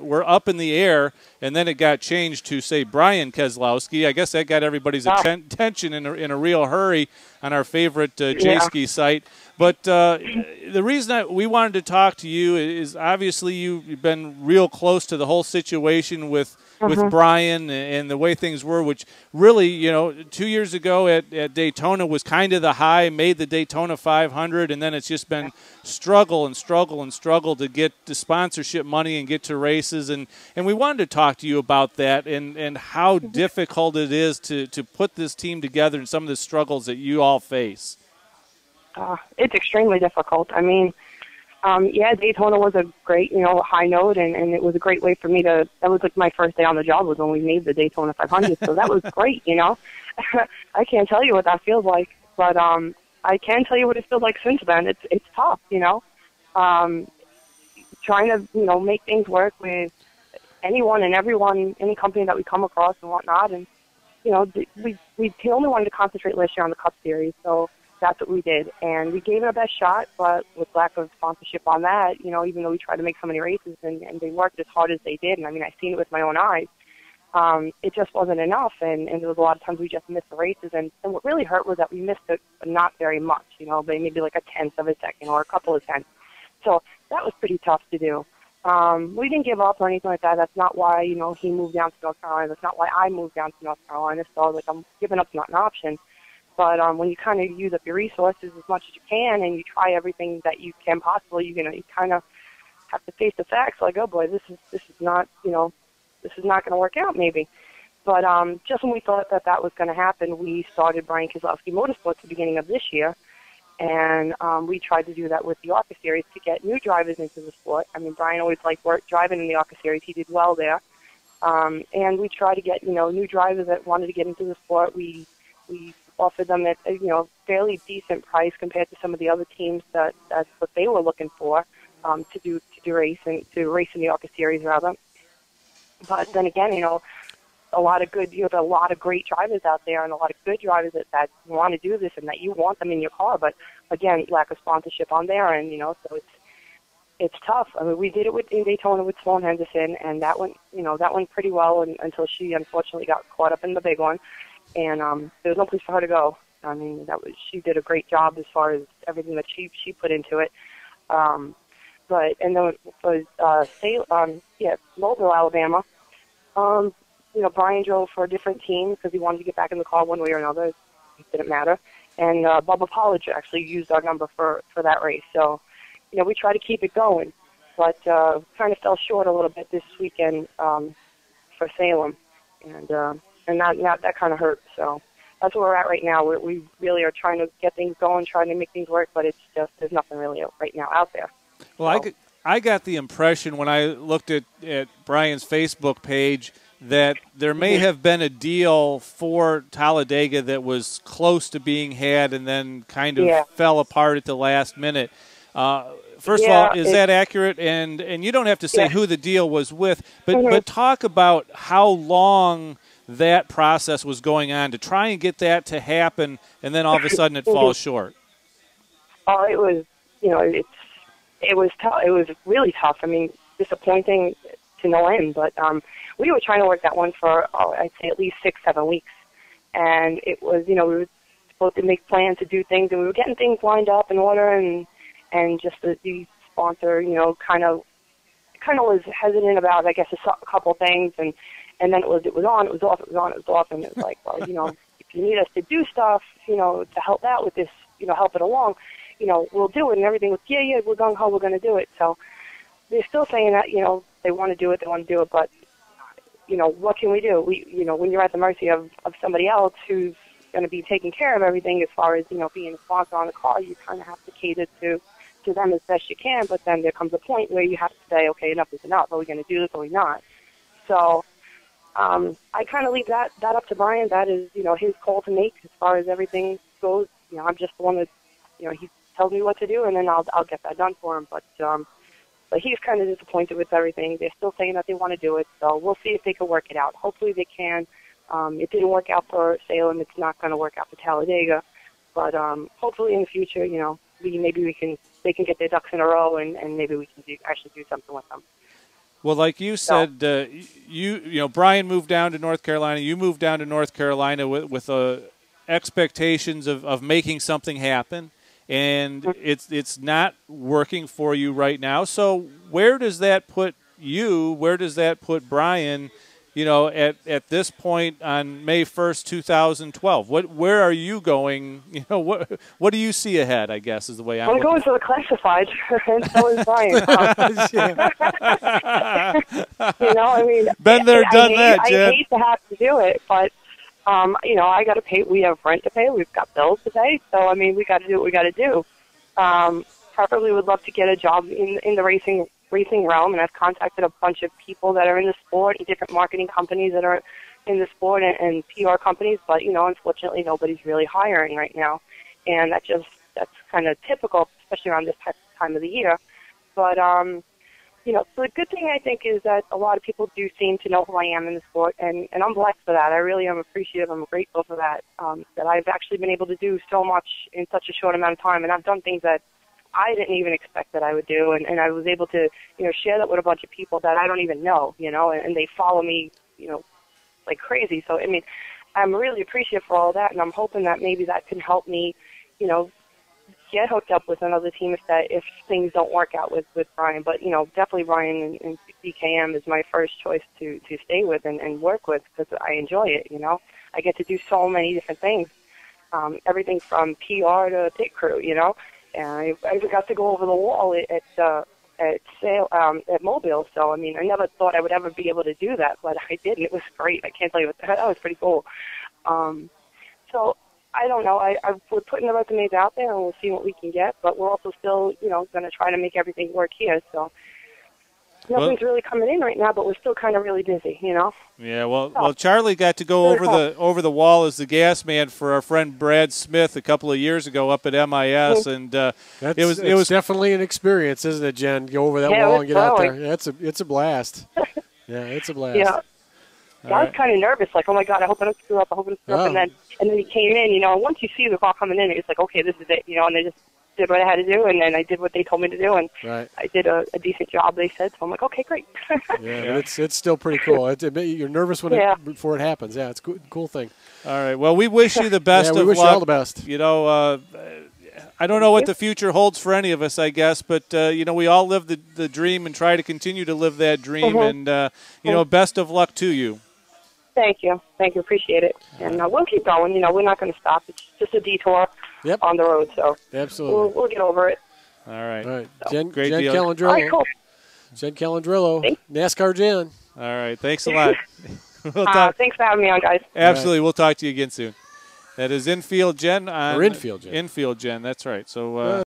were up in the air, and then it got changed to say Brian Keselowski. I guess that got everybody's attention in a, in a real hurry on our favorite uh, Jayski site. But uh, the reason that we wanted to talk to you is obviously you- you've been real close to the whole situation with with Brian and the way things were, which really, you know, two years ago at, at Daytona was kind of the high, made the Daytona 500, and then it's just been struggle and struggle and struggle to get the sponsorship money and get to races. And, and we wanted to talk to you about that and, and how difficult it is to, to put this team together and some of the struggles that you all face. Uh, it's extremely difficult. I mean, um, yeah, Daytona was a great, you know, high note, and, and it was a great way for me to. That was like my first day on the job was when we made the Daytona 500, so that was great, you know. I can't tell you what that feels like, but um, I can tell you what it feels like since then. It's it's tough, you know. Um, trying to you know make things work with anyone and everyone, any company that we come across and whatnot, and you know, we we only wanted to concentrate last year on the Cup Series, so that's what we did, and we gave it our best shot. But with lack of sponsorship on that, you know, even though we tried to make so many races and, and they worked as hard as they did, and I mean, I've seen it with my own eyes, um, it just wasn't enough, and, and there was a lot of times we just missed the races, and, and what really hurt was that we missed it not very much, you know, but maybe like a tenth of a second or a couple of tenths. So that was pretty tough to do. Um, we didn't give up or anything like that. That's not why, you know, he moved down to North Carolina. That's not why I moved down to North Carolina. So, like, I'm giving up's not an option. But um, when you kind of use up your resources as much as you can and you try everything that you can possibly, you know, you kind of have to face the facts like, oh boy, this is this is not, you know, this is not going to work out maybe. But um, just when we thought that that was going to happen, we started Brian Keselowski Motorsports at the beginning of this year. And um, we tried to do that with the ARCA Series to get new drivers into the sport. I mean, Brian always liked work driving in the ARCA Series. He did well there. Um, and we tried to get, you know, new drivers that wanted to get into the sport. We we offered them at you know fairly decent price compared to some of the other teams that that's what they were looking for um, to do to do racing to race in the ARCA Series rather. But then again, you know, a lot of good, you there are a lot of great drivers out there and a lot of good drivers that, that want to do this and that you want them in your car. But again, lack of sponsorship on their end, you know, so it's, it's tough. I mean, we did it with in Daytona with Sloan Henderson and that went, you know, that went pretty well and, until she unfortunately got caught up in the big one. And, um, there was no place for her to go. I mean, that was, she did a great job as far as everything that she, she put into it. Um, but, and then it was, uh, Sal- um, yeah, Mobile, Alabama. Um, you know, Brian drove for a different team because he wanted to get back in the car one way or another. It didn't matter. And uh, Bubba Pollard actually used our number for for that race. So, you know, we try to keep it going, but uh, kind of fell short a little bit this weekend um, for Salem, and uh, and that that, that kind of hurts. So that's where we're at right now. We're, we really are trying to get things going, trying to make things work, but it's just there's nothing really right now out there. Well, I, So- g- I got the impression when I looked at, at Brian's Facebook page that there may have been a deal for Talladega that was close to being had and then kind of Yeah. fell apart at the last minute. Uh, first Yeah, of all, is that accurate? And and you don't have to say Yeah. who the deal was with, but Mhm. but talk about how long that process was going on to try and get that to happen, and then all of a sudden it falls short. Oh, it was, you know, it's it was tough. It was really tough. I mean, disappointing to no end. But um, we were trying to work that one for, oh, I'd say at least six, seven weeks, and it was, you know, we were supposed to make plans to do things, and we were getting things lined up in order, and and just the, the sponsor, you know, kind of kind of was hesitant about, I guess, a, a couple things, and and then it was it was on, it was off, it was on, it was off, and it was like, well, you know, if you need us to do stuff, you know, to help out with this, you know, help it along, you know, we'll do it, and everything was, yeah, yeah, we're gung ho, we're going to do it. So they're still saying that, you know, they want to do it, they want to do it, but you know, what can we do? We, you know, when you're at the mercy of of somebody else who's going to be taking care of everything as far as you know being a sponsor on the car, you kind of have to cater to to them as best you can. But then there comes a point where you have to say, okay, enough is enough. Are we going to do this or are we not? So um, I kind of leave that that up to Brian. That is, you know, his call to make as far as everything goes. You know, I'm just the one that, you know, he tells me what to do, and then I'll I'll get that done for him. But um, but he's kind of disappointed with everything. They're still saying that they want to do it, so we'll see if they can work it out. Hopefully they can. Um, it didn't work out for Salem. It's not going to work out for Talladega, but um, hopefully in the future, you know, we maybe we can they can get their ducks in a row, and, and maybe we can do, actually do something with them. Well, like you said, uh, you you know Brian moved down to North Carolina. You moved down to North Carolina with with uh, expectations of, of making something happen, and it's it's not working for you right now. So where does that put you? Where does that put Brian? You know, at, at this point on May first, two thousand twelve, what where are you going? You know, what what do you see ahead? I guess is the way I'm. I'm going to the classified, and so is Brian. you know, I mean, Been there, I done hate, that, I Jen. hate to have to do it, but um, you know, I got to pay. We have rent to pay. We've got bills to pay. So I mean, we got to do what we got to do. Um, preferably, would love to get a job in in the racing racing realm, and I've contacted a bunch of people that are in the sport and different marketing companies that are in the sport and, and PR companies. But you know, unfortunately, nobody's really hiring right now, and that just that's kind of typical, especially around this type time of the year. But um, you know, the good thing I think is that a lot of people do seem to know who I am in the sport, and and I'm blessed for that. I really am appreciative. I'm grateful for that. Um, that I've actually been able to do so much in such a short amount of time, and I've done things that I didn't even expect that I would do, and and I was able to you know share that with a bunch of people that I don't even know, you know, and, and they follow me, you know, like crazy. So I mean, I'm really appreciative for all that, and I'm hoping that maybe that can help me, you know, get hooked up with another team if that if things don't work out with with Brian. But you know, definitely Brian and, and BKM is my first choice to to stay with and, and work with because I enjoy it. You know, I get to do so many different things, um, everything from PR to pit crew. You know, and I, I got to go over the wall at. at uh, at sale um, at Mobile, so I mean, I never thought I would ever be able to do that, but I did, and it was great. I can't tell you what that was pretty cool. Um, so I don't know. I, I we're putting the resumes out there, and we'll see what we can get. But we're also still, you know, going to try to make everything work here. So nothing's really coming in right now, but we're still kind of really busy, you know. Yeah, well, Oh. well, Charlie got to go over cool. the over the wall as the gas man for our friend Brad Smith a couple of years ago up at MIS, and uh, That's, it was it was definitely an experience, isn't it, Jen? Go over that Yeah, wall and get out there. thrilling. Yeah, it's a it's a blast. yeah, it's a blast. Yeah. I was right. kind of nervous, like, oh my god, I hope I don't screw up. I hope I don't screw Oh. up. And then, and then he came in, you know. And once you see the call coming in, it's like, okay, this is it, you know. And they just did what I had to do, and then I did what they told me to do, and Right. I did a, a decent job. They said, so I'm like, okay, great. Yeah, but it's it's still pretty cool. It's, it, you're nervous when Yeah. it before it happens. Yeah, it's a cool, cool thing. all right. Well, we wish you the best yeah, we of wish luck. you all the best. You know, uh, I don't know what the future holds for any of us, I guess, but uh, you know, we all live the the dream and try to continue to live that dream. Mhm. And uh, you know, best of luck to you. Thank you, thank you, appreciate it. And uh, we'll keep going. You know, we're not going to stop. It's just a detour Yep. on the road, so we'll Absolutely. we'll get over it. All right. All right, Jen, Great Jen deal. All right, Calandrillo. cool. Jen Calandrillo, Thanks. NASCAR Jen. All right. Thanks a lot. we'll Uh, thanks for having me on, guys. Absolutely. We'll talk to you again soon. That is infield Jen on Or infield Jen. Infield Jen. That's right. So. Uh,